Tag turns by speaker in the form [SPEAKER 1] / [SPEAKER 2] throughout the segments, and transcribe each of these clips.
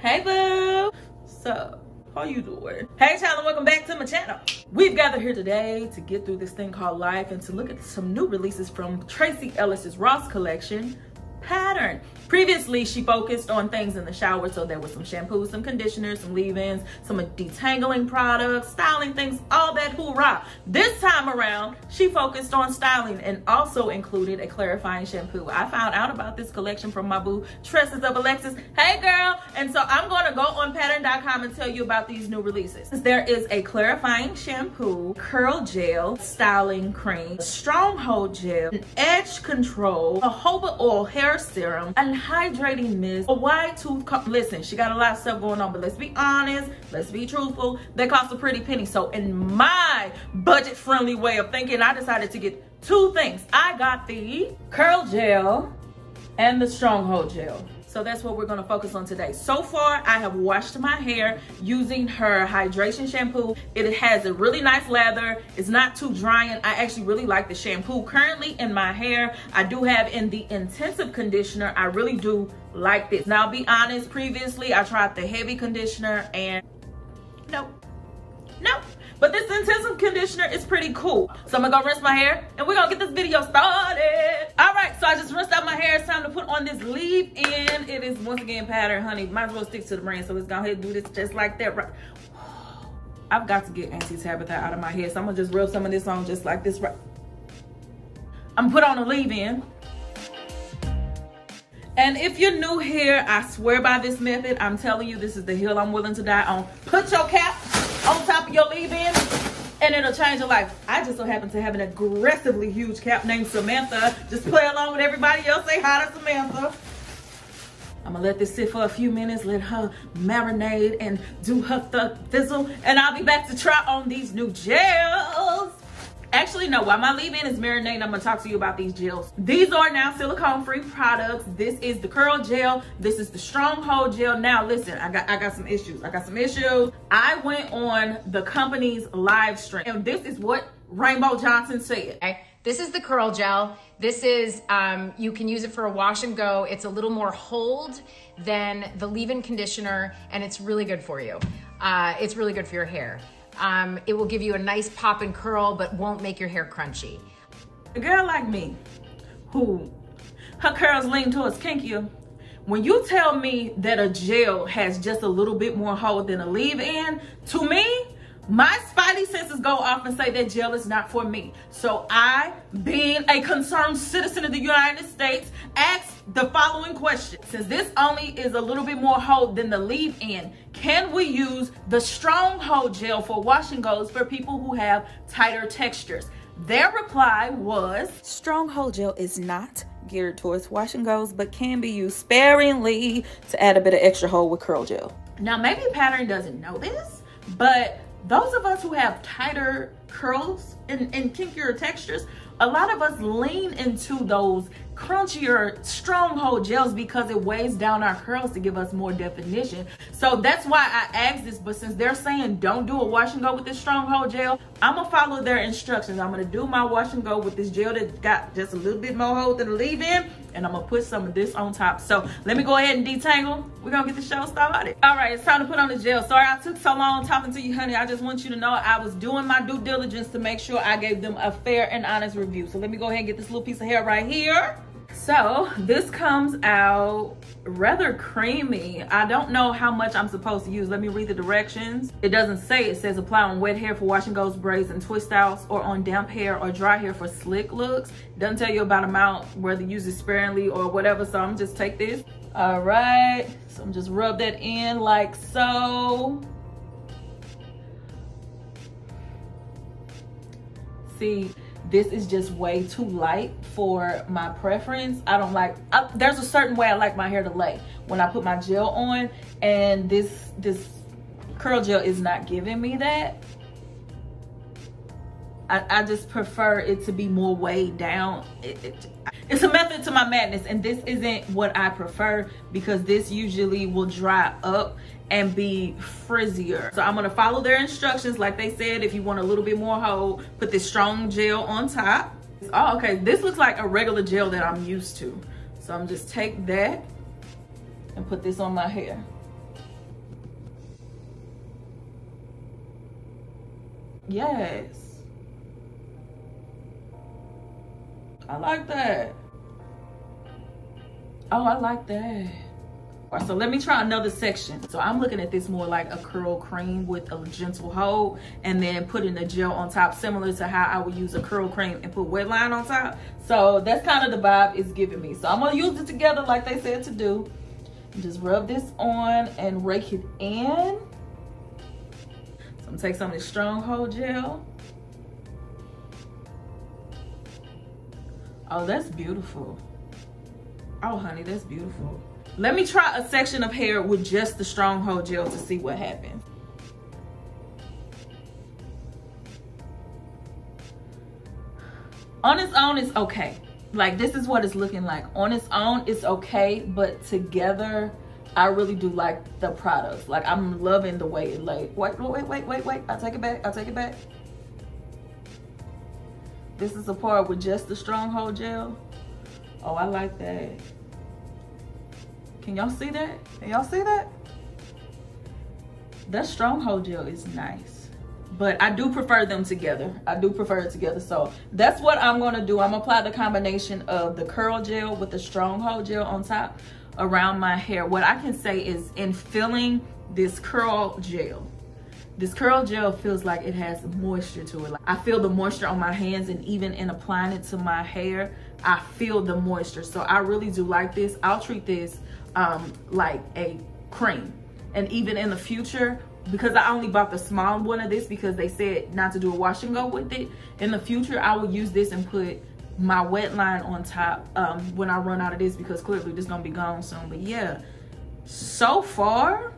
[SPEAKER 1] Hey boo! So, how you doing? Hey channel, welcome back to my channel. We've gathered here today to get through this thing called life and to look at some new releases from Tracee Ellis's Ross collection, Pattern. Previously, she focused on things in the shower, so there was some shampoo, some conditioners, some leave-ins, some detangling products, styling things, all that hoorah. This time around, she focused on styling and also included a clarifying shampoo. I found out about this collection from my boo, Tresses of Alexis. Hey girl! And so I'm gonna go on pattern.com and tell you about these new releases. There is a clarifying shampoo, curl gel, styling cream, stronghold gel, edge control, jojoba oil hair serum, and hydrating mist, a white tooth Listen, she got a lot of stuff going on, but let's be honest, let's be truthful. They cost a pretty penny. So in my budget-friendly way of thinking, I decided to get two things. I got the curl gel and the stronghold gel. So that's what we're gonna focus on today. So far, I have washed my hair using her hydration shampoo. It has a really nice lather. It's not too drying. I actually really like the shampoo. Currently in my hair, I do have in the intensive conditioner. I really do like this. Now, I'll be honest, previously I tried the heavy conditioner and nope, nope. But this intensive conditioner is pretty cool. So I'm gonna go rinse my hair and we're gonna get this video started. All right, so I just rinsed out my hair. It's time to put on this leave-in. It is once again pattern, honey. Might as well stick to the brand. So let's go ahead and do this just like that. Right. I've got to get Auntie Tabitha out of my hair. So I'm gonna just rub some of this on just like this. Right. I'm put on a leave-in. And if you're new here, I swear by this method, I'm telling you, this is the hill I'm willing to die on. Put your cap your leave-in and it'll change your life. I just so happen to have an aggressively huge cap named Samantha. Just play along with everybody else. Say hi to Samantha. I'm gonna let this sit for a few minutes, let her marinate and do her th fizzle, and I'll be back to try on these new gels. Actually, no, while my leave-in is marinating, I'm gonna talk to you about these gels. These are now silicone-free products. This is the curl gel. This is the stronghold gel. Now, listen, I got I got some issues. I got some issues. I went on the company's live stream, and this is what Rainbow Johnson said.
[SPEAKER 2] Okay. This is the curl gel. This is, um, you can use it for a wash and go. It's a little more hold than the leave-in conditioner, and it's really good for you. Uh, it's really good for your hair. Um, it will give you a nice pop and curl, but won't make your hair crunchy.
[SPEAKER 1] A girl like me, who her curls lean towards kinkier, when you tell me that a gel has just a little bit more hold than a leave-in, to me, my spidey senses go off and say that gel is not for me. So I, being a concerned citizen of the United States, ask the following question. Since this only is a little bit more hold than the leave-in, can we use the stronghold gel for washing goes for people who have tighter textures? Their reply was,
[SPEAKER 3] Stronghold gel is not geared towards wash and goes, but can be used sparingly to add a bit of extra hold with curl gel.
[SPEAKER 1] Now, maybe Pattern doesn't know this, but those of us who have tighter curls and, and kinkier textures, a lot of us lean into those crunchier stronghold gels because it weighs down our curls to give us more definition. So that's why I asked this, but since they're saying don't do a wash and go with this stronghold gel, I'm gonna follow their instructions. I'm gonna do my wash and go with this gel that got just a little bit more hold than the leave-in, and I'm gonna put some of this on top. So let me go ahead and detangle. We're gonna get the show started. All right, it's time to put on the gel. Sorry I took so long talking to you, honey. I just want you to know I was doing my due diligence to make sure I gave them a fair and honest review. So let me go ahead and get this little piece of hair right here. So this comes out rather creamy. I don't know how much I'm supposed to use. Let me read the directions. It doesn't say, it says apply on wet hair for washing goes, braids, and twist outs, or on damp hair or dry hair for slick looks. Doesn't tell you about amount, whether use it sparingly or whatever. So I'm just take this. All right, so I'm just rub that in like so. See, this is just way too light for my preference. I don't like, I, there's a certain way I like my hair to lay when I put my gel on and this, this curl gel is not giving me that. I, I just prefer it to be more weighed down. It, it, it's a method to my madness and this isn't what I prefer because this usually will dry up and be frizzier. So I'm gonna follow their instructions. Like they said, if you want a little bit more hold, put this strong gel on top. Oh, okay, this looks like a regular gel that I'm used to. So I'm just take that and put this on my hair. Yes. I like that. Oh, I like that. So let me try another section. So I'm looking at this more like a curl cream with a gentle hold and then putting the gel on top similar to how I would use a curl cream and put wet line on top. So that's kind of the vibe it's giving me. So I'm gonna use it together like they said to do. Just rub this on and rake it in. So I'm gonna take some of this stronghold gel. Oh, that's beautiful. Oh, honey, that's beautiful. Let me try a section of hair with just the stronghold gel to see what happens. On its own, it's okay. Like, this is what it's looking like. On its own, it's okay, but together, I really do like the products. Like, I'm loving the way it like, wait, wait, wait, wait, wait. I'll take it back, I'll take it back. This is a part with just the stronghold gel. Oh, I like that. Can y'all see that? Can y'all see that? That stronghold gel is nice. But I do prefer them together. I do prefer it together. So that's what I'm gonna do. I'm gonna apply the combination of the curl gel with the stronghold gel on top around my hair. What I can say is in filling this curl gel, this curl gel feels like it has moisture to it. Like I feel the moisture on my hands and even in applying it to my hair, I feel the moisture. So I really do like this. I'll treat this um, like a cream. And even in the future, because I only bought the small one of this because they said not to do a wash and go with it. In the future, I will use this and put my wet line on top um, when I run out of this because clearly this is gonna be gone soon. But yeah, so far,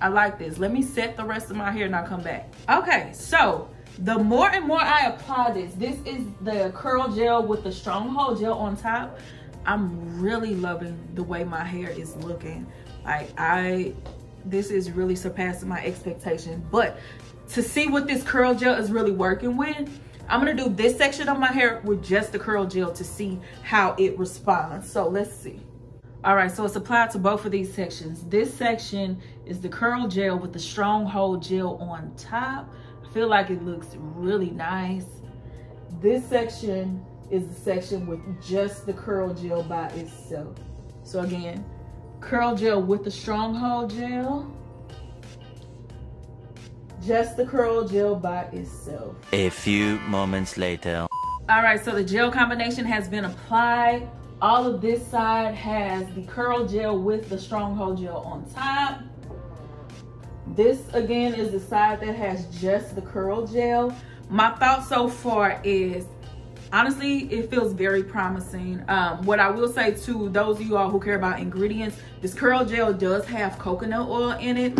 [SPEAKER 1] I like this. Let me set the rest of my hair and I'll come back. Okay, so the more and more I apply this, this is the curl gel with the stronghold gel on top. I'm really loving the way my hair is looking. Like I, this is really surpassing my expectation. But to see what this curl gel is really working with, I'm gonna do this section of my hair with just the curl gel to see how it responds. So let's see. All right, so it's applied to both of these sections. This section is the curl gel with the stronghold gel on top. I feel like it looks really nice. This section is the section with just the curl gel by itself. So again, curl gel with the stronghold gel. Just the curl gel by itself.
[SPEAKER 4] A few moments later.
[SPEAKER 1] All right, so the gel combination has been applied. All of this side has the curl gel with the stronghold gel on top. This again is the side that has just the curl gel. My thought so far is honestly it feels very promising. Um, what i will say to those of you all who care about ingredients this curl gel does have coconut oil in it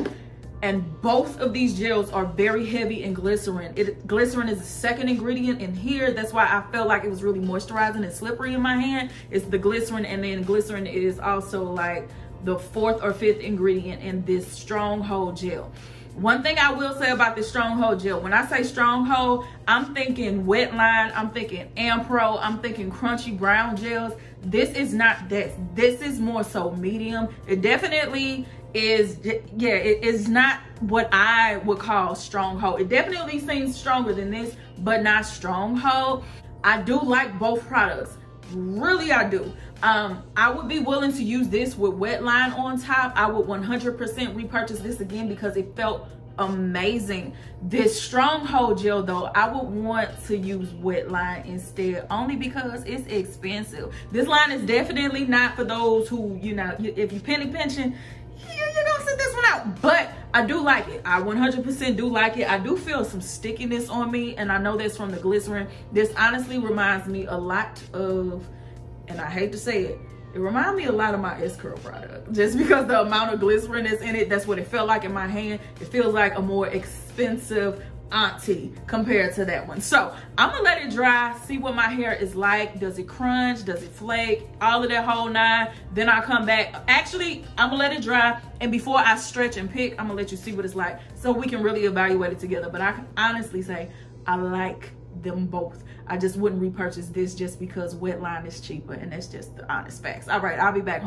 [SPEAKER 1] and both of these gels are very heavy in glycerin. It glycerin is the second ingredient in here. That's why i felt like it was really moisturizing and slippery in my hand. It's the glycerin and then glycerin is also like the fourth or fifth ingredient in this stronghold gel one thing I will say about this Stronghold gel, when I say Stronghold, I'm thinking wet line, I'm thinking Ampro, I'm thinking crunchy brown gels. This is not this. This is more so medium. It definitely is, yeah, it is not what I would call Stronghold. It definitely seems stronger than this, but not Stronghold. I do like both products. Really, I do. Um, I would be willing to use this with wet line on top. I would 100% repurchase this again because it felt amazing. This stronghold gel though, I would want to use wet line instead only because it's expensive. This line is definitely not for those who, you know, if you penny pinching, you're gonna sit this one out. But I do like it. I 100% do like it. I do feel some stickiness on me and I know that's from the glycerin. This honestly reminds me a lot of and I hate to say it, it reminds me a lot of my S-Curl product. Just because the amount of glycerin that's in it, that's what it felt like in my hand. It feels like a more expensive auntie compared to that one. So I'm gonna let it dry, see what my hair is like. Does it crunch? Does it flake? All of that whole nine. Then I'll come back. Actually, I'm gonna let it dry. And before I stretch and pick, I'm gonna let you see what it's like so we can really evaluate it together. But I can honestly say I like them both. I just wouldn't repurchase this just because wet line is cheaper and that's just the honest facts. All right, I'll be back.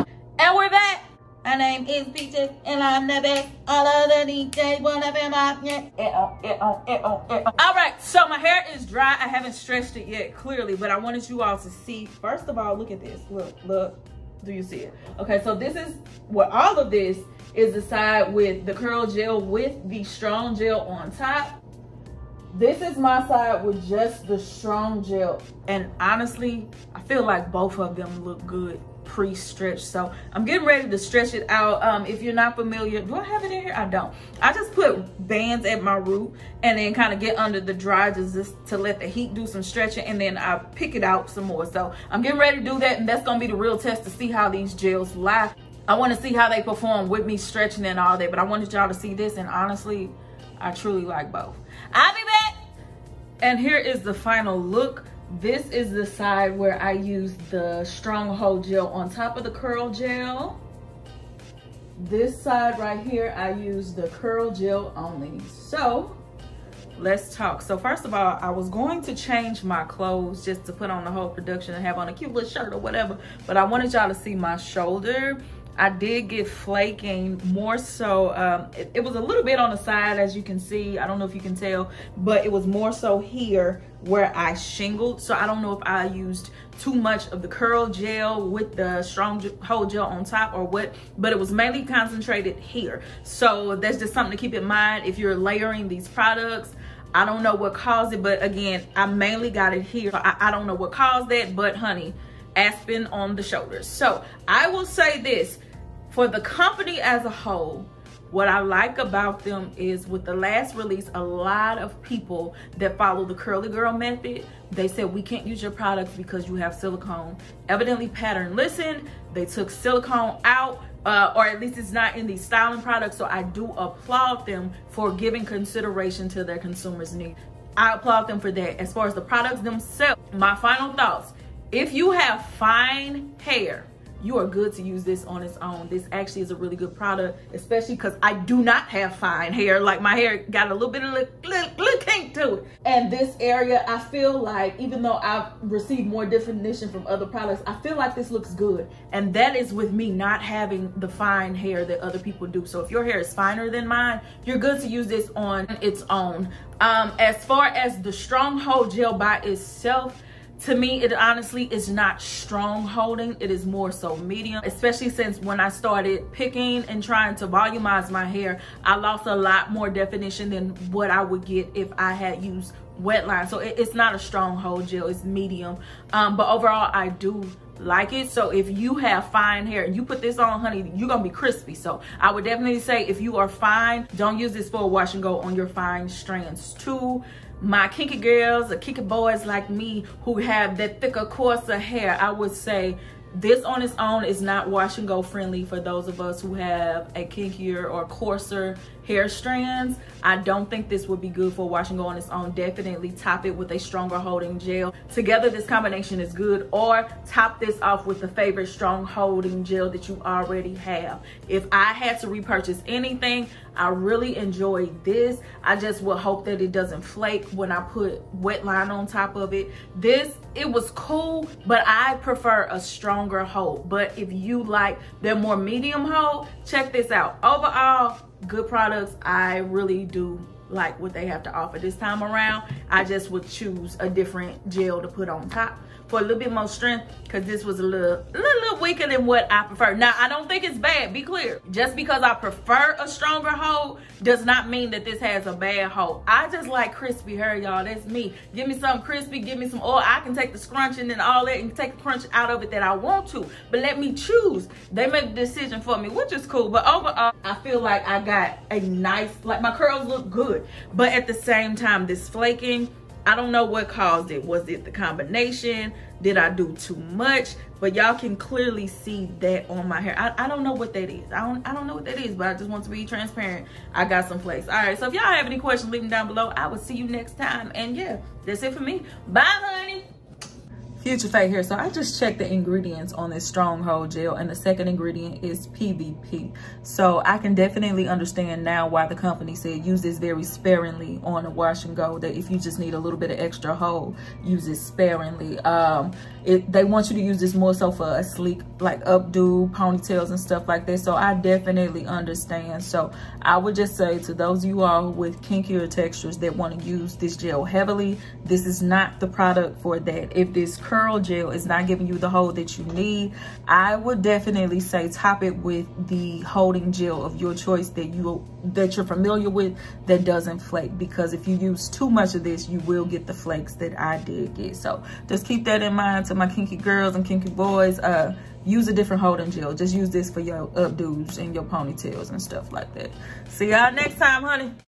[SPEAKER 3] My name is Peaches and I'm the best. All of the DJs wanna be my yeah.
[SPEAKER 1] Eh, oh, eh, oh, eh, oh, all right, so my hair is dry. I haven't stretched it yet, clearly, but I wanted you all to see. First of all, look at this. Look, look. Do you see it? Okay, so this is what all of this is the side with the curl gel with the strong gel on top. This is my side with just the strong gel. And honestly, I feel like both of them look good pre-stretched. So I'm getting ready to stretch it out. Um, if you're not familiar, do I have it in here? I don't. I just put bands at my root and then kind of get under the dry just, to let the heat do some stretching and then I pick it out some more. So I'm getting ready to do that and that's gonna be the real test to see how these gels lie. I wanna see how they perform with me stretching and all that, but I wanted y'all to see this and honestly, I truly like both. I'll be back. And here is the final look. This is the side where I use the Stronghold Gel on top of the Curl Gel. This side right here, I use the Curl Gel only. So, let's talk. So first of all, I was going to change my clothes just to put on the whole production and have on a cute little shirt or whatever. But I wanted y'all to see my shoulder I did get flaking more so. Um, it, it, was a little bit on the side as you can see. I don't know if you can tell, but it was more so here where I shingled. So I don't know if I used too much of the curl gel with the strong hold gel on top or what, but it was mainly concentrated here. So that's just something to keep in mind if you're layering these products. I don't know what caused it, but again, I mainly got it here. I, I don't know what caused that, but honey, Aspen on the shoulders. So I will say this, for the company as a whole, what I like about them is with the last release, a lot of people that follow the curly girl method, they said we can't use your products because you have silicone. Evidently pattern listened, they took silicone out, uh, or at least it's not in these styling products. So I do applaud them for giving consideration to their consumers' needs. I applaud them for that. As far as the products themselves, my final thoughts. If you have fine hair, you are good to use this on its own. This actually is a really good product, especially because I do not have fine hair. Like my hair got a little bit of little, little kink to it. And this area, I feel like, even though I've received more definition from other products, I feel like this looks good. And that is with me not having the fine hair that other people do. So if your hair is finer than mine, you're good to use this on its own. Um, as far as the Stronghold Gel by itself, to me it honestly is not strong holding it is more so medium especially since when i started picking and trying to volumize my hair i lost a lot more definition than what i would get if i had used wet line so it, it's not a strong hold gel it's medium. Um, but overall i do like it. So if you have fine hair and you put this on honey you're gonna be crispy. So i would definitely say if you are fine don't use this for a wash and go on your fine strands too my kinky girls or kinky boys like me who have that thicker, coarser hair, I would say this on its own is not wash and go friendly for those of us who have a kinkier or coarser hair strands. I don't think this would be good for wash and go on its own. Definitely top it with a stronger holding gel. Together, this combination is good. Or top this off with the favorite strong holding gel that you already have. If I had to repurchase anything, I really enjoy this. I just would hope that it doesn't flake when I put wet line on top of it. This, it was cool, but I prefer a stronger hold. But if you like the more medium hold, check this out. Overall, good products. I really do like what they have to offer this time around. I just would choose a different gel to put on top for a little bit more strength because this was a little, little, little weaker than what I prefer. Now, I don't think it's bad, be clear. Just because I prefer a stronger hold does not mean that this has a bad hold. I just like crispy hair, y'all. That's me. Give me something crispy, give me some oil. I can take the scrunching and all that and take the crunch out of it that I want to. But let me choose. They make the decision for me, which is cool. But overall, I feel like I got a nice, like my curls look good. But at the same time, this flaking, I don't know what caused it. Was it the combination? Did I do too much? But y'all can clearly see that on my hair. I, I don't know what that is. I don't I don't know what that is, but I just want to be transparent. I got some place. All right, so if y'all have any questions, leave them down below. I will see you next time. And yeah, that's it for me. Bye, honey future Faye here. So I just checked the ingredients on this stronghold gel and the second ingredient is PVP. So I can definitely understand now why the company said use this very sparingly on a wash and go that if you just need a little bit of extra hold, use it sparingly. Um, it, they want you to use this more so for a sleek like updo, ponytails and stuff like that. So I definitely understand. So I would just say to those of you all with kinkier textures that want to use this gel heavily, this is not the product for that. If this curl gel is not giving you the hold that you need, I would definitely say top it with the holding gel of your choice that you that you're familiar with that doesn't flake because if you use too much of this, you will get the flakes that I did get. So just keep that in mind to my kinky girls and kinky boys. Uh, use a different holding gel. Just use this for your updos and your ponytails and stuff like that. See y'all next time, honey.